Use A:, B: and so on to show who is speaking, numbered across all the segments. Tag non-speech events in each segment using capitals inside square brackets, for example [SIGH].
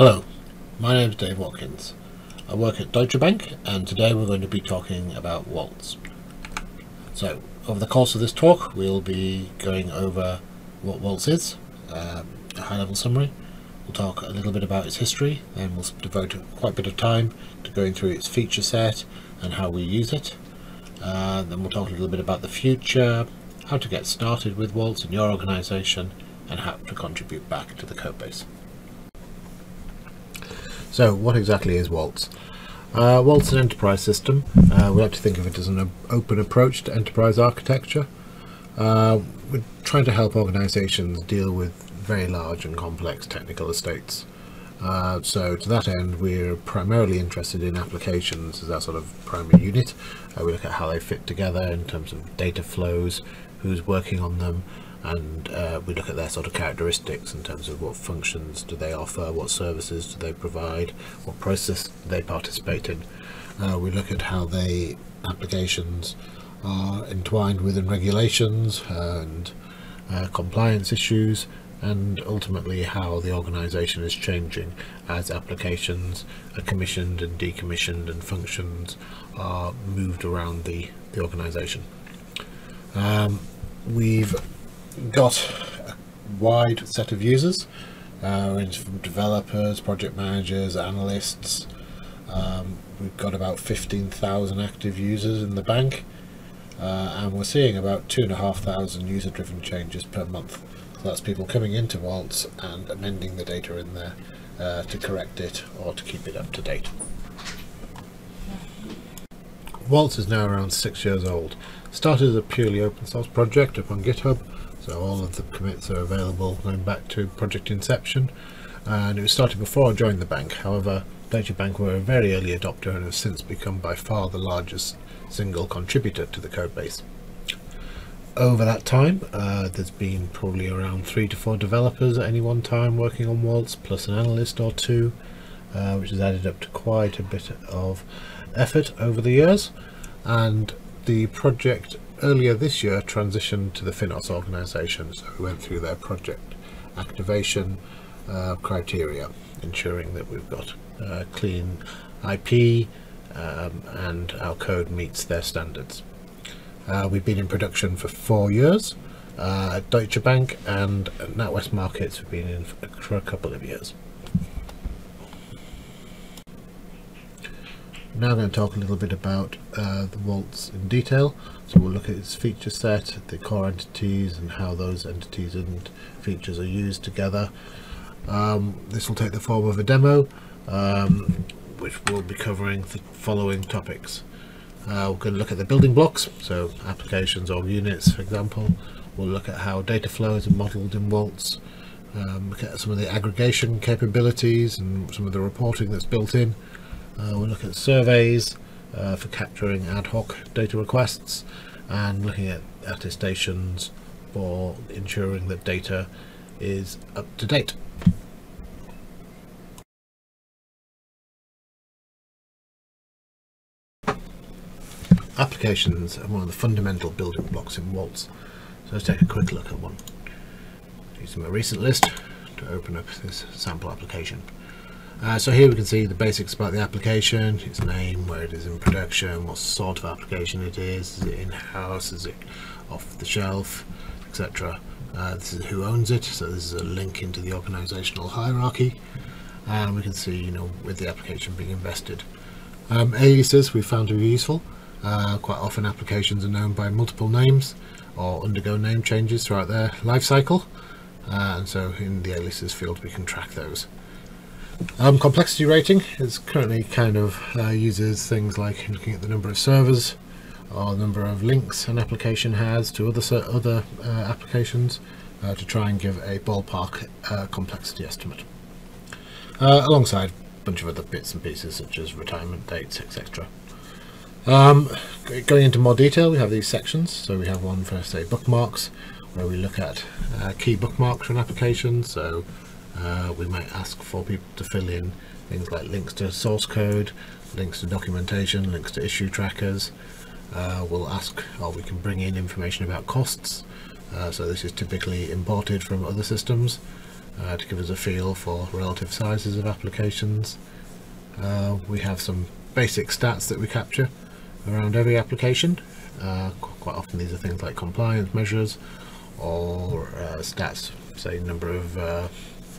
A: Hello, my name is Dave Watkins. I work at Deutsche Bank and today we're going to be talking about Waltz. So, over the course of this talk we'll be going over what Waltz is, um, a high level summary, we'll talk a little bit about its history and we'll devote quite a bit of time to going through its feature set and how we use it. Uh, then we'll talk a little bit about the future, how to get started with Waltz in your organisation and how to contribute back to the codebase. So what exactly is Waltz? Uh, Waltz is an enterprise system. Uh, we like to think of it as an open approach to enterprise architecture. Uh, we're trying to help organisations deal with very large and complex technical estates. Uh, so to that end we're primarily interested in applications as our sort of primary unit. Uh, we look at how they fit together in terms of data flows, who's working on them, and uh, we look at their sort of characteristics in terms of what functions do they offer, what services do they provide, what process do they participate in. Uh, we look at how they applications are entwined within regulations and uh, compliance issues and ultimately how the organization is changing as applications are commissioned and decommissioned and functions are moved around the, the organization. Um, we've got a wide set of users, uh, from developers, project managers, analysts. Um, we've got about 15,000 active users in the bank, uh, and we're seeing about 2,500 user-driven changes per month. So that's people coming into Waltz and amending the data in there uh, to correct it or to keep it up to date. Waltz is now around six years old. Started as a purely open source project upon GitHub, so all of the commits are available going back to project inception. And it was started before I joined the bank. However Deutsche Bank were a very early adopter and have since become by far the largest single contributor to the codebase. Over that time uh, there's been probably around three to four developers at any one time working on Waltz plus an analyst or two uh, which has added up to quite a bit of effort over the years. And the project earlier this year transitioned to the Finos organization so we went through their project activation uh, criteria ensuring that we've got uh, clean IP um, and our code meets their standards. Uh, we've been in production for four years uh, Deutsche Bank and NatWest Markets have been in for a couple of years. Now I'm going to talk a little bit about uh, the Waltz in detail. So we'll look at its feature set, the core entities and how those entities and features are used together. Um, this will take the form of a demo um, which will be covering the following topics. Uh, we're going to look at the building blocks, so applications or units for example. We'll look at how data flows are modelled in Waltz, um, look at some of the aggregation capabilities and some of the reporting that's built in. Uh, we'll look at surveys, uh, for capturing ad hoc data requests and looking at attestations for ensuring that data is up to date. Applications are one of the fundamental building blocks in Waltz. So let's take a quick look at one. Using my recent list to open up this sample application. Uh, so here we can see the basics about the application, its name, where it is in production, what sort of application it is, is it in-house, is it off the shelf, etc. Uh, this is who owns it, so this is a link into the organizational hierarchy and we can see, you know, with the application being invested. Um, aliases we found to be useful. Uh, quite often applications are known by multiple names or undergo name changes throughout their life cycle uh, and so in the aliases field we can track those. Um, complexity rating is currently kind of uh, uses things like looking at the number of servers or the number of links an application has to other other uh, applications uh, to try and give a ballpark uh, complexity estimate. Uh, alongside a bunch of other bits and pieces such as retirement dates, etc. Um, going into more detail, we have these sections. So we have one for say bookmarks, where we look at uh, key bookmarks for an application. So uh, we might ask for people to fill in things like links to source code, links to documentation, links to issue trackers. Uh, we'll ask, or we can bring in information about costs. Uh, so this is typically imported from other systems. uh, to give us a feel for relative sizes of applications. Uh, we have some basic stats that we capture around every application. Uh, quite often these are things like compliance measures or stats, say number of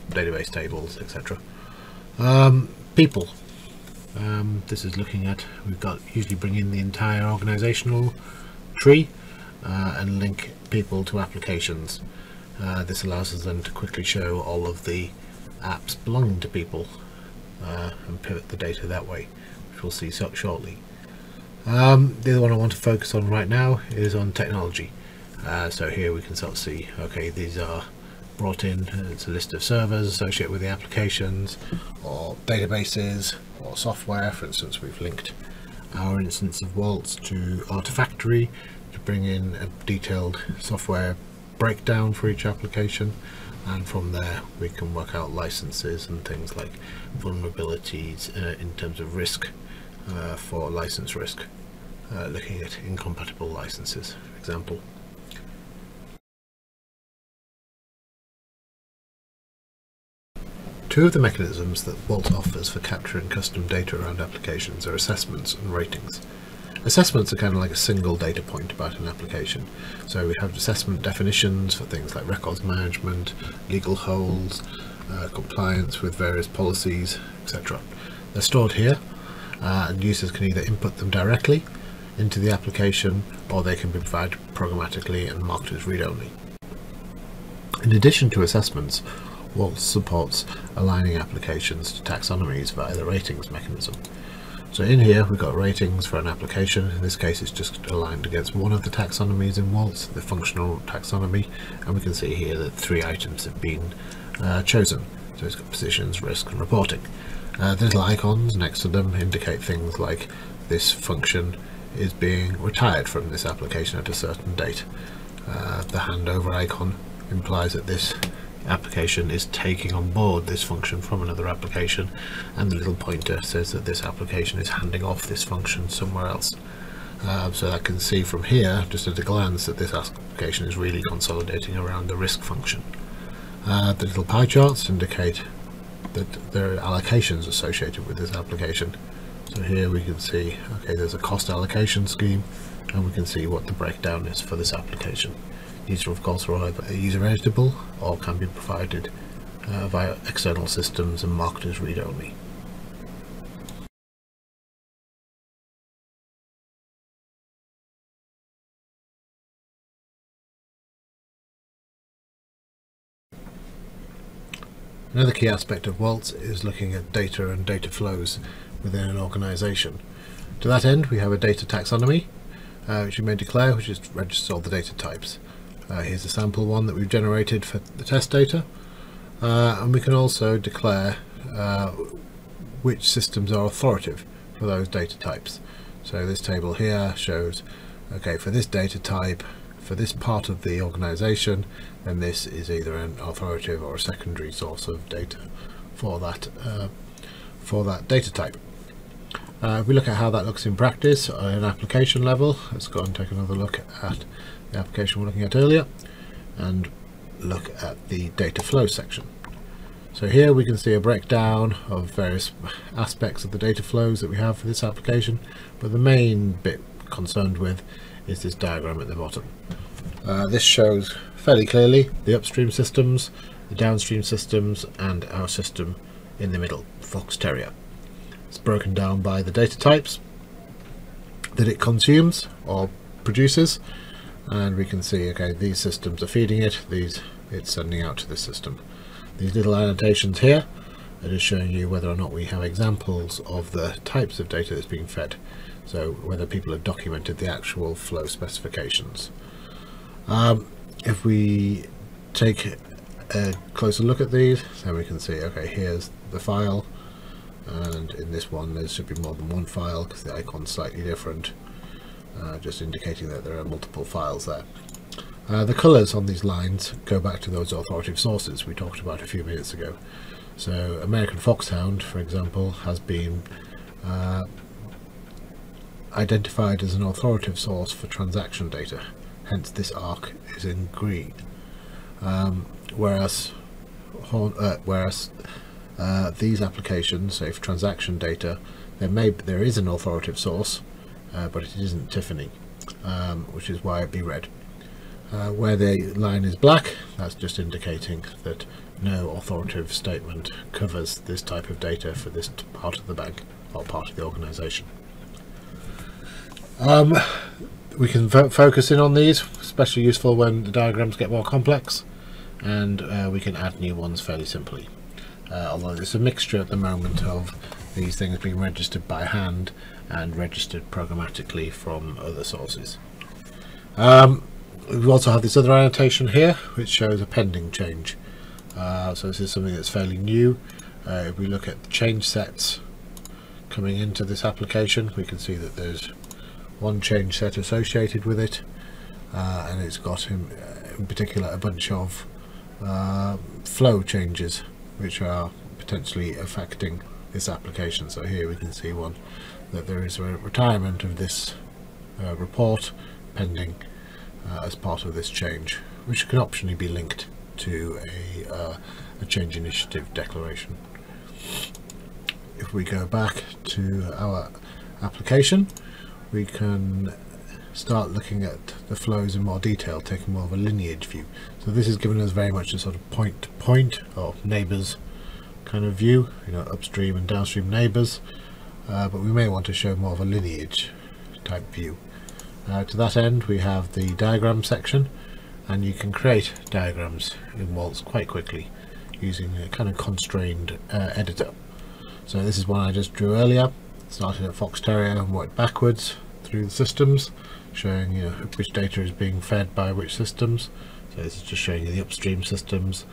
A: database tables, etc. Um, people. Um, this is looking at, we've got usually bring in the entire organizational tree uh, and link people to applications. Uh, this allows us then to quickly show all of the apps belonging to people uh, and pivot the data that way, which we'll see so shortly. Um, the other one I want to focus on right now is on technology. Uh, so here we can sort of see, okay, these are brought in, it's a list of servers associated with the applications or databases or software. For instance, we've linked our instance of Waltz to Artifactory to bring in a detailed software breakdown for each application and from there we can work out licenses and things like vulnerabilities uh, in terms of risk uh, for license risk uh, looking at incompatible licenses for example Two of the mechanisms that Waltz offers for capturing custom data around applications are assessments and ratings. Assessments are kind of like a single data point about an application. So we have assessment definitions for things like records management, legal holds, uh, compliance with various policies, etc. They're stored here uh, and users can either input them directly into the application or they can be provided programmatically and marked as read-only. In addition to assessments, Waltz supports aligning applications to taxonomies via the ratings mechanism. So in here we've got ratings for an application, in this case it's just aligned against one of the taxonomies in Waltz, the functional taxonomy, and we can see here that three items have been uh, chosen. So it's got positions, risk and reporting. Uh, the little icons next to them indicate things like this function is being retired from this application at a certain date. Uh, the handover icon implies that this application is taking on board this function from another application and the little pointer says that this application is handing off this function somewhere else. Uh, so I can see from here, just at a glance, that this application is really consolidating around the risk function. Uh, the little pie charts indicate that there are allocations associated with this application. So here we can see, okay, there's a cost allocation scheme, and we can see what the breakdown is for this application. These of course are either user editable or can be provided uh, via external systems and marked as read-only. Another key aspect of Waltz is looking at data and data flows within an organization. To that end, we have a data taxonomy, uh, which you may declare, which is registers all the data types. Uh, here's a sample one that we've generated for the test data. Uh, and we can also declare uh, which systems are authoritative for those data types. So this table here shows, okay, for this data type, for this part of the organization, then this is either an authoritative or a secondary source of data for that uh, for that data type. Uh, if we look at how that looks in practice at an application level, let's go and take another look at the application we are looking at earlier and look at the data flow section. So here we can see a breakdown of various aspects of the data flows that we have for this application, but the main bit concerned with is this diagram at the bottom. Uh, this shows fairly clearly the upstream systems, the downstream systems, and our system in the middle, Fox Terrier. It's broken down by the data types that it consumes or produces, and we can see okay these systems are feeding it. These it's sending out to the system. These little annotations here are just showing you whether or not we have examples of the types of data that's being fed. So whether people have documented the actual flow specifications. Um, if we take a closer look at these then we can see okay here's the file and in this one there should be more than one file because the icon's slightly different uh, just indicating that there are multiple files there. Uh, the colours on these lines go back to those authoritative sources we talked about a few minutes ago. So American Foxhound, for example, has been uh, identified as an authoritative source for transaction data, hence this arc is in green. Um, whereas uh, whereas uh, these applications, say for transaction data, there may there is an authoritative source, uh, but it isn't Tiffany, um, which is why it be red. Uh, where the line is black, that's just indicating that no authoritative statement covers this type of data for this part of the bank or part of the organisation. Um, we can fo focus in on these, especially useful when the diagrams get more complex, and uh, we can add new ones fairly simply uh, although it's a mixture at the moment of these things being registered by hand and registered programmatically from other sources. Um, we also have this other annotation here which shows a pending change. Uh, so this is something that's fairly new. Uh, if we look at the change sets coming into this application we can see that there's one change set associated with it uh, and it's got in, in, particular a bunch of uh, flow changes which are potentially affecting this application. So here we can see one that there is a retirement of this uh, report pending uh, as part of this change, which can optionally be linked to a, uh, a change initiative declaration. If we go back to our application, we can start looking at the flows in more detail, taking more of a lineage view. So this has given us very much a sort of point to point or neighbours kind of view, you know, upstream and downstream neighbours, uh, but we may want to show more of a lineage type view. Uh, to that end we have the diagram section and you can create diagrams in Waltz quite quickly using a kind of constrained uh, editor. So this is one I just drew earlier, started at Fox Terrier and worked backwards through the systems showing you which data is being fed by which systems. So this is just showing you the upstream systems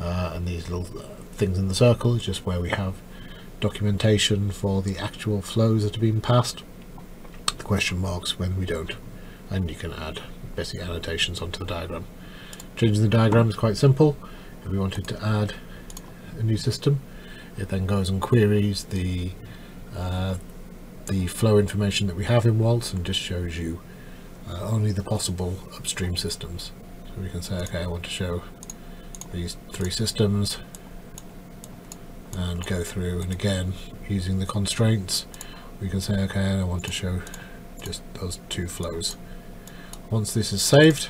A: uh, and these little uh, things in the circle is just where we have documentation for the actual flows that are being passed. The question marks when we don't. And you can add basic annotations onto the diagram. Changing the diagram is quite simple. If we wanted to add a new system, it then goes and queries the uh, the flow information that we have in Waltz and just shows you uh, only the possible upstream systems. So we can say, okay, I want to show these three systems and go through and again using the constraints we can say okay I want to show just those two flows. Once this is saved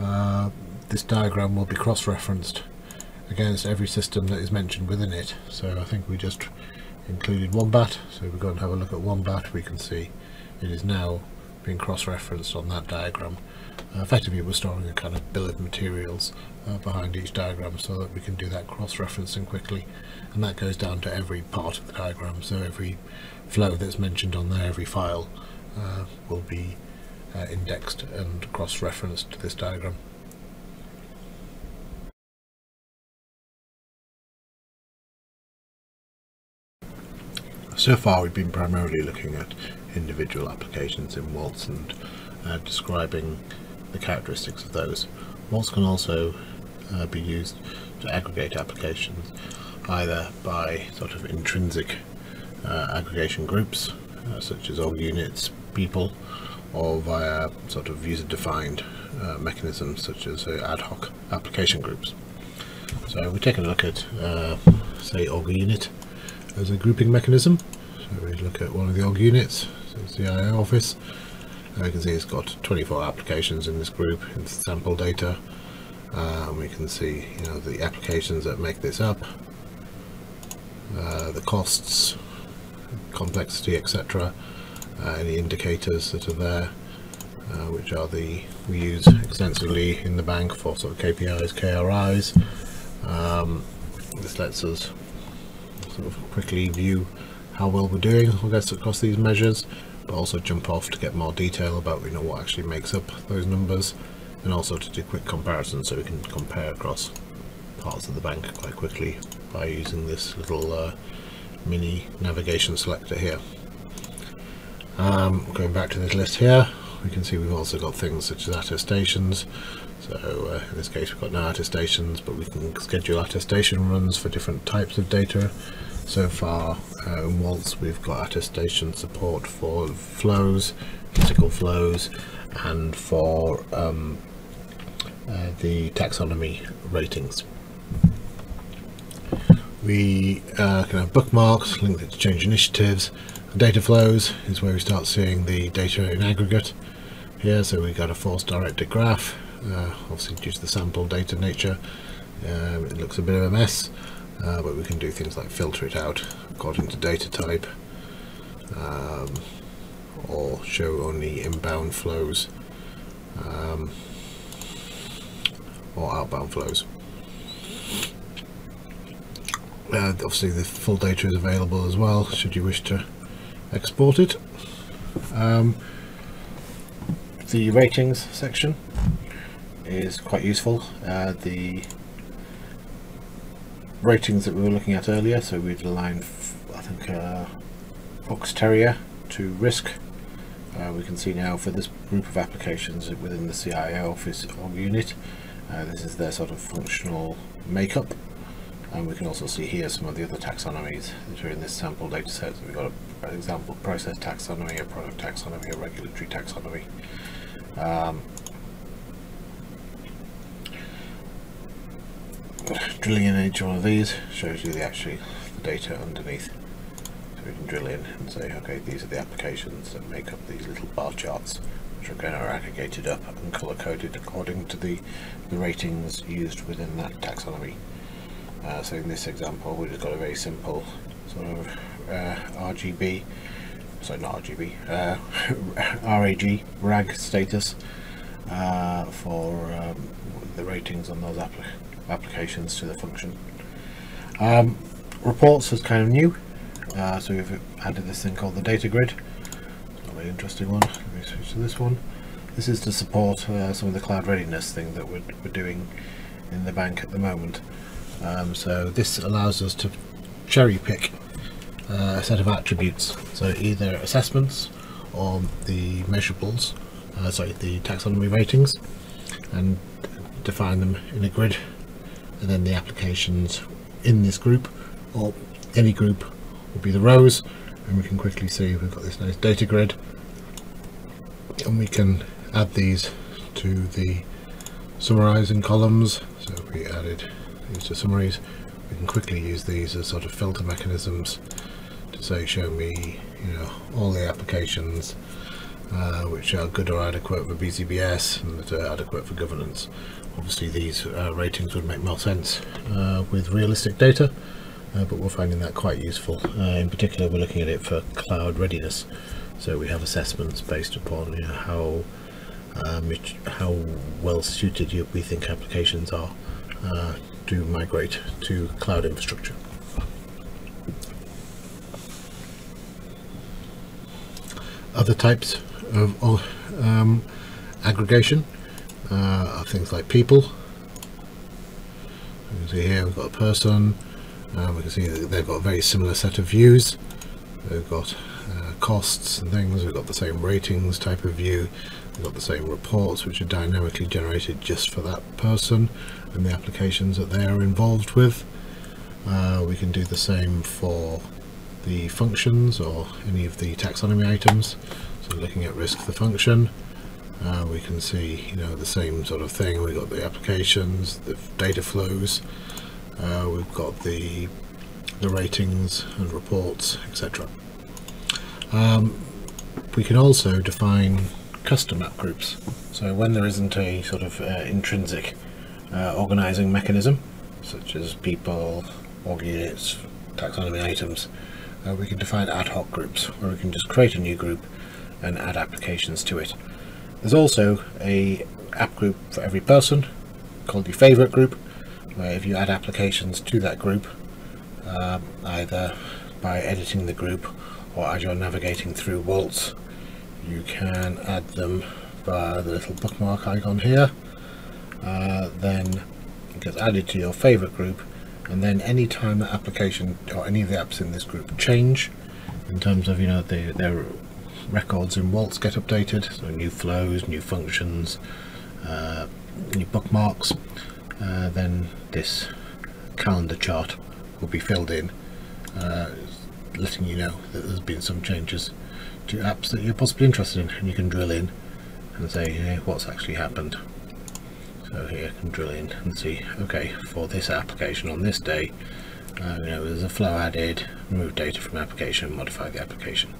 A: uh, this diagram will be cross-referenced against every system that is mentioned within it so I think we just included Wombat so we go and have a look at Wombat we can see it is now being cross-referenced on that diagram. Uh, effectively we're storing a kind of bill of materials uh, behind each diagram so that we can do that cross-referencing quickly and that goes down to every part of the diagram so every flow that's mentioned on there, every file uh, will be uh, indexed and cross-referenced to this diagram. So far we've been primarily looking at individual applications in Waltz and uh, describing the characteristics of those. Waltz can also uh, be used to aggregate applications either by sort of intrinsic uh, aggregation groups uh, such as org units, people or via sort of user-defined uh, mechanisms such as uh, ad hoc application groups. So we're taking a look at say org unit as a grouping mechanism. So we look at one of the org units, so it's the IO office. And we can see it's got 24 applications in this group in sample data. Uh, we can see you know the applications that make this up, uh, the costs, complexity, etc. Uh, any indicators that are there, uh, which are the we use extensively in the bank for sort of KPIs, KRIs. Um, this lets us sort of quickly view how well we're doing across these measures but also jump off to get more detail about you know what actually makes up those numbers and also to do quick comparisons so we can compare across parts of the bank quite quickly by using this little uh, mini navigation selector here. Um, going back to this list here we can see we've also got things such as attestations so uh, in this case we've got no attestations but we can schedule attestation runs for different types of data so far uh, in Waltz we've got attestation support for flows, physical flows and for um, uh, the taxonomy ratings. We uh, can have bookmarks, link to change initiatives. Data flows is where we start seeing the data in aggregate here. So we've got a force directed graph, uh, obviously due to the sample data nature. Um, it looks a bit of a mess, uh, but we can do things like filter it out according to data type um, or show only inbound flows um, or outbound flows. Uh, obviously the full data is available as well should you wish to export it. Um, the ratings section is quite useful. Uh, the ratings that we were looking at earlier, so we'd align, I think, uh, Fox Terrier to risk. Uh, we can see now for this group of applications within the CIO Office org unit, uh, this is their sort of functional makeup. And we can also see here some of the other taxonomies that are in this sample data set. So we've got an example process taxonomy, a product taxonomy, a regulatory taxonomy. Um, drilling in each one of these shows you the actually the data underneath. So we can drill in and say okay these are the applications that make up these little bar charts which are again are aggregated up and color coded according to the the ratings used within that taxonomy. Uh, so in this example we've got a very simple sort of uh, RGB sorry not RGB uh, [LAUGHS] RAG RAG status uh, for um, the ratings on those applications applications to the function. Um, reports is kind of new, uh, so we've added this thing called the data grid. It's a really interesting one. Let me switch to this one. This is to support uh, some of the cloud readiness thing that we're, we're doing in the bank at the moment. Um, so this allows us to cherry pick uh, a set of attributes, so either assessments or the measurables, uh, sorry, the taxonomy ratings, and define them in a grid and then the applications in this group or any group will be the rows and we can quickly see we've got this nice data grid. And we can add these to the summarizing columns. So we added these to summaries we can quickly use these as sort of filter mechanisms to say show me you know all the applications uh, which are good or adequate for BCBS and that are adequate for governance obviously these uh, ratings would make more sense uh, with realistic data uh, but we're finding that quite useful. Uh, in particular we're looking at it for cloud readiness. So we have assessments based upon you know, how um, how well suited you, we think applications are uh, to migrate to cloud infrastructure. Other types of um, aggregation uh, are things like people. You can see here we've got a person. Uh, we can see that they've got a very similar set of views. They've got uh, costs and things. We've got the same ratings type of view. We've got the same reports which are dynamically generated just for that person and the applications that they are involved with. Uh, we can do the same for the functions or any of the taxonomy items. So looking at risk the function, uh, we can see you know the same sort of thing. We've got the applications the data flows uh, we've got the the ratings and reports etc um, we can also define custom app groups. So when there isn't a sort of uh, intrinsic uh, organizing mechanism such as people org units taxonomy items uh, we can define ad hoc groups where we can just create a new group and add applications to it there's also a app group for every person called your favorite group where if you add applications to that group um, either by editing the group or as you're navigating through Waltz you can add them via the little bookmark icon here. Uh, then it gets added to your favorite group and then any time that application or any of the apps in this group change in terms of you know the, their records in Waltz get updated, so new flows, new functions, uh, new bookmarks, uh, then this calendar chart will be filled in, uh, letting you know that there's been some changes to apps that you're possibly interested in, and you can drill in and say hey, what's actually happened. so here I can drill in and see okay for this application on this day uh, you know there's a flow added remove data from application modify the application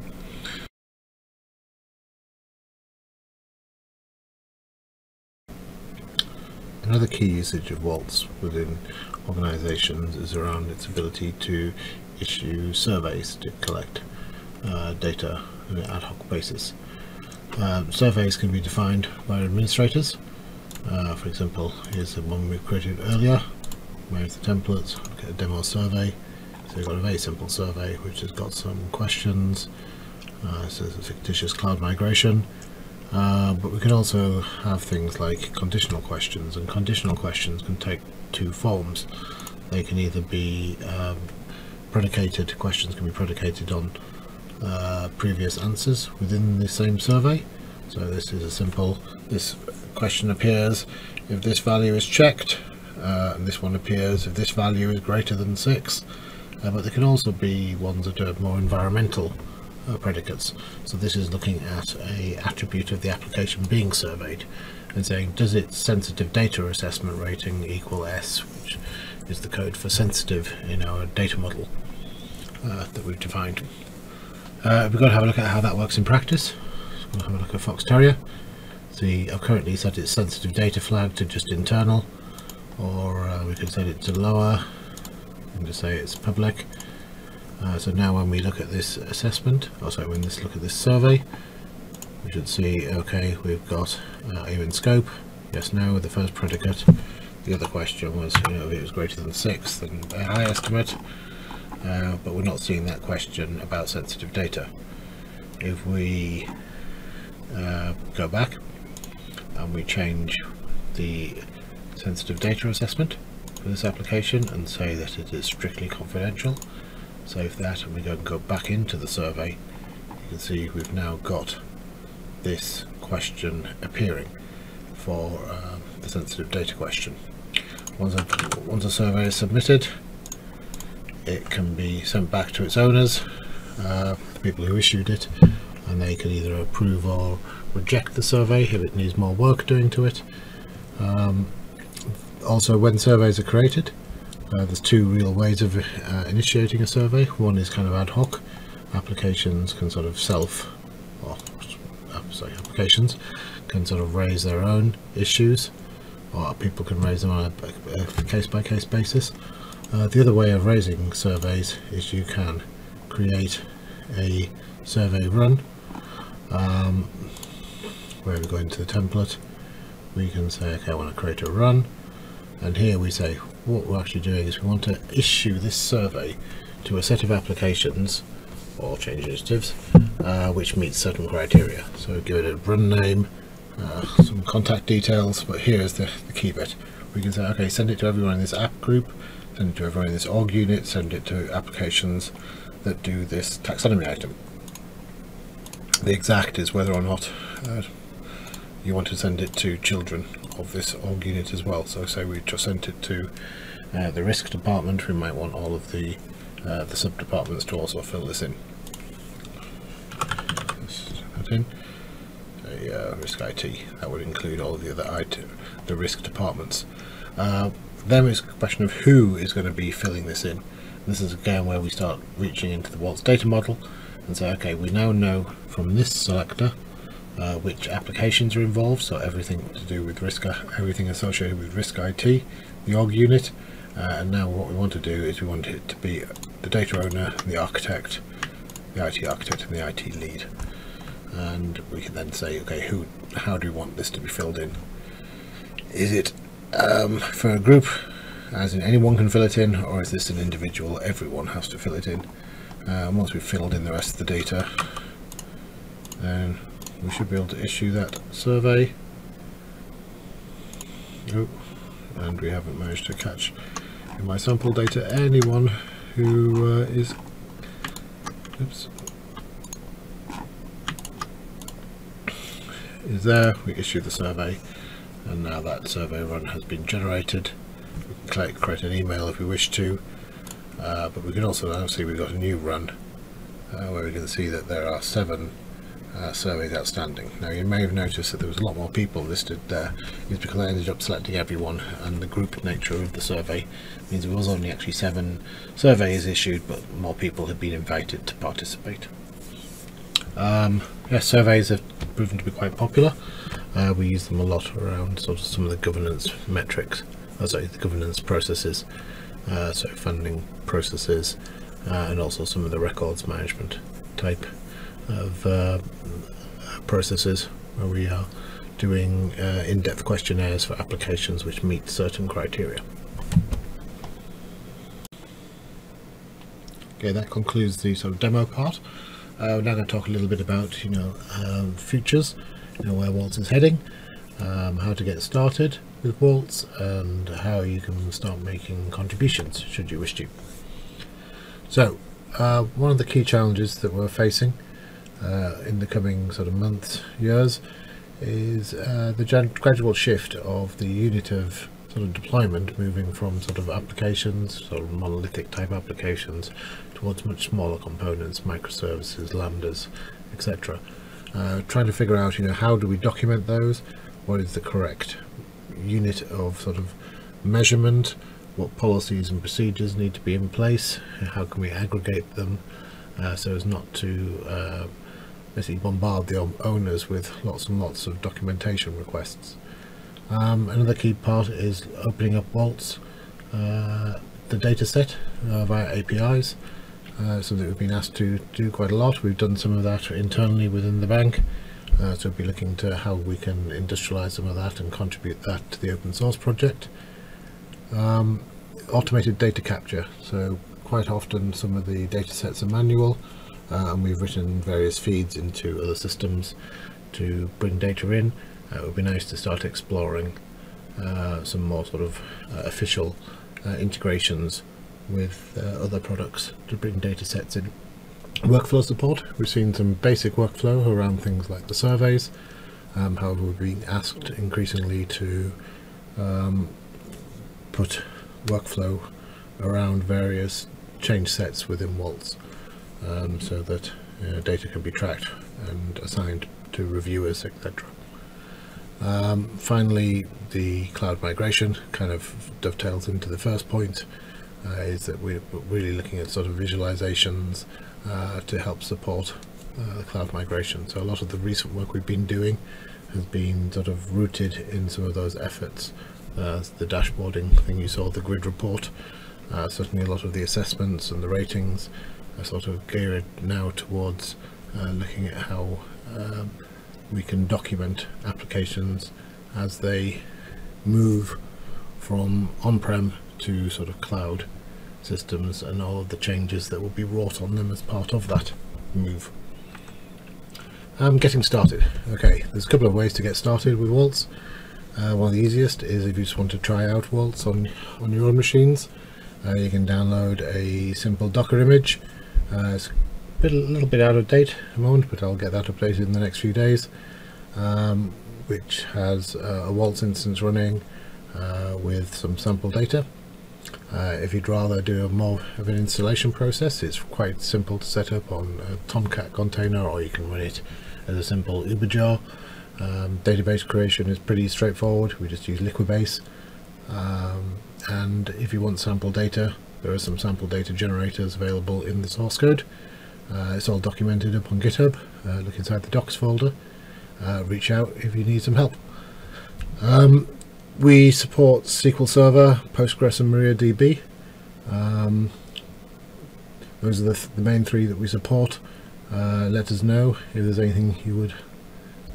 A: Another key usage of Waltz within organizations is around its ability to issue surveys to collect uh, data on an ad hoc basis. Um, surveys can be defined by administrators. Uh, for example, here's the one we created earlier. Where's the templates? Look at a demo survey. So we've got a very simple survey which has got some questions. Uh, so it's a fictitious cloud migration. Uh, but we can also have things like conditional questions and conditional questions can take two forms. They can either be um, predicated questions can be predicated on uh, previous answers within the same survey. So this is a simple this question appears if this value is checked uh, and this one appears if this value is greater than 6 uh, but there can also be ones that are more environmental uh, predicates. So this is looking at a attribute of the application being surveyed and saying does its sensitive data assessment rating equal S, which is the code for sensitive in our data model uh, that we've defined. Uh, we've got to have a look at how that works in practice. we'll have a look at Fox Terrier. See, I've currently set its sensitive data flag to just internal, or uh, we can set it to lower and just say it's public. Uh, so now when we look at this assessment, or oh, when we look at this survey, we should see, okay, we've got uh, even scope, yes, no, with the first predicate. The other question was, you know, if it was greater than 6, then a high estimate, uh, but we're not seeing that question about sensitive data. If we uh, go back and we change the sensitive data assessment for this application and say that it is strictly confidential, save that and we go go back into the survey you can see we've now got this question appearing for uh, the sensitive data question. Once a, once a survey is submitted it can be sent back to its owners uh, the people who issued it and they can either approve or reject the survey if it needs more work doing to it. Um, also when surveys are created uh, there's two real ways of uh, initiating a survey. One is kind of ad hoc. Applications can sort of self, or sorry, applications can sort of raise their own issues, or people can raise them on a case-by-case -case basis. Uh, the other way of raising surveys is you can create a survey run um, where we go into the template we can say okay I want to create a run and here we say what we're actually doing is we want to issue this survey to a set of applications or change initiatives uh, which meet certain criteria. So give it a run name uh, some contact details but here is the, the key bit. We can say okay send it to everyone in this app group send it to everyone in this org unit send it to applications that do this taxonomy item. The exact is whether or not uh, you want to send it to children of this org unit as well. So say we just sent it to uh, the risk department, we might want all of the uh, the sub departments to also fill this in. That in. A, uh, risk IT that would include all the other IT, the risk departments. Uh, then it's a question of who is going to be filling this in. This is again where we start reaching into the Waltz data model and say, okay, we now know from this selector uh, which applications are involved, so everything to do with risk, everything associated with risk IT, the org unit, uh, and now what we want to do is we want it to be the data owner, the architect, the IT architect, and the IT lead. And we can then say, okay, who, how do we want this to be filled in? Is it um, for a group, as in anyone can fill it in, or is this an individual, everyone has to fill it in? Uh, once we've filled in the rest of the data, then we should be able to issue that survey. Oh, and we haven't managed to catch in my sample data anyone who uh, is oops is there. We issue the survey and now that survey run has been generated. We can create an email if we wish to uh, but we can also now see we've got a new run uh, where we can see that there are seven uh, surveys outstanding. Now you may have noticed that there was a lot more people listed there. It's because I ended up selecting everyone and the group nature of the survey means there was only actually seven surveys issued but more people had been invited to participate. Um, yes, surveys have proven to be quite popular. Uh, we use them a lot around sort of some of the governance metrics, oh, sorry, the governance processes, uh, so funding processes, uh, and also some of the records management type of uh, processes where we are doing uh, in-depth questionnaires for applications which meet certain criteria. Okay, that concludes the sort of demo part. Uh, we're now going to talk a little bit about, you know, um, futures, you know, where Waltz is heading, um, how to get started with Waltz, and how you can start making contributions, should you wish to. So, uh, one of the key challenges that we're facing uh, in the coming sort of months, years, is uh, the gradual shift of the unit of sort of deployment moving from sort of applications, sort of monolithic type applications, towards much smaller components, microservices, lambdas, etc. Uh, trying to figure out, you know, how do we document those? What is the correct unit of sort of measurement? What policies and procedures need to be in place? How can we aggregate them uh, so as not to uh, basically bombard the owners with lots and lots of documentation requests. Um, another key part is opening up Waltz, uh, the data set uh, via APIs, uh, something we've been asked to do quite a lot. We've done some of that internally within the bank, uh, so we'll be looking to how we can industrialize some of that and contribute that to the open source project. Um, automated data capture, so quite often some of the data sets are manual, and we've written various feeds into other systems to bring data in. Uh, it would be nice to start exploring uh, some more sort of uh, official integrations with other products to bring data sets in. Workflow support, we've seen some basic workflow around things like the surveys, um, however we're being asked increasingly to um, put workflow around various change sets within Waltz um, so that uh, data can be tracked and assigned to reviewers, etc. Um, finally, the cloud migration kind of dovetails into the first point, uh, is that we're really looking at sort of visualizations uh, to help support uh, the cloud migration. So a lot of the recent work we've been doing has been sort of rooted in some of those efforts. Uh, the dashboarding thing you saw, the grid report, certainly a lot of the assessments and the ratings are sort of geared now towards uh, looking at how um, we can document applications as they move from on-prem to sort of cloud systems and all of the changes that will be wrought on them as part of that move. Um, getting started. Okay, there's a couple of ways to get started with Waltz. Uh, one of the easiest is if you just want to try out Waltz on, on your own machines. Uh, you can download a simple Docker image uh, it's a, bit, a little bit out of date at the moment, but I'll get that updated in the next few days. Um, which has uh, a Waltz instance running uh, with some sample data. Uh, if you'd rather do a more of an installation process, it's quite simple to set up on a Tomcat container, or you can run it as a simple Uberjar. Um, database creation is pretty straightforward. We just use Liquibase. Um, and if you want sample data, there are some sample data generators available in the source code. Uh, it's all documented up on GitHub. Uh, look inside the docs folder. Uh, reach out if you need some help. Um, we support SQL Server, Postgres and MariaDB. Um, those are the, th the, main three that we support. Uh, let us know if there's anything you would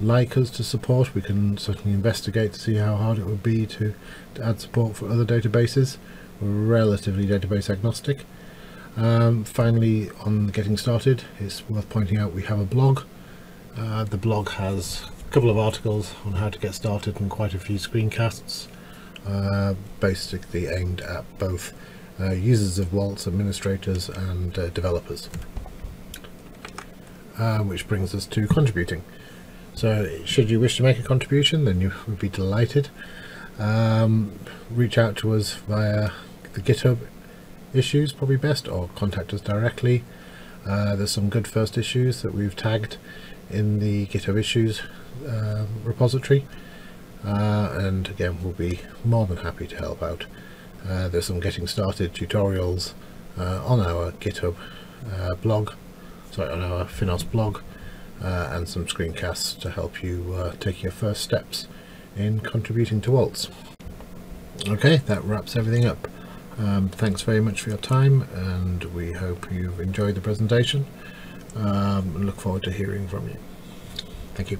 A: like us to support. We can certainly investigate to see how hard it would be to, to add support for other databases relatively database agnostic. Um, finally, on getting started, it's worth pointing out we have a blog. Uh, the blog has a couple of articles on how to get started and quite a few screencasts, uh, basically aimed at both uh, users of Waltz, administrators and uh, developers. Uh, which brings us to contributing. So should you wish to make a contribution then you would be delighted. Um, reach out to us via the GitHub issues probably best or contact us directly. Uh, there's some good first issues that we've tagged in the GitHub issues uh, repository and again we'll be more than happy to help out. Uh, there's some getting started tutorials uh, on our GitHub uh, blog, sorry on our Finos blog and some screencasts to help you take your first steps in contributing to Waltz. Okay, that wraps everything up. Um, thanks very much for your time and we hope you've enjoyed the presentation um, and look forward to hearing from you. Thank you.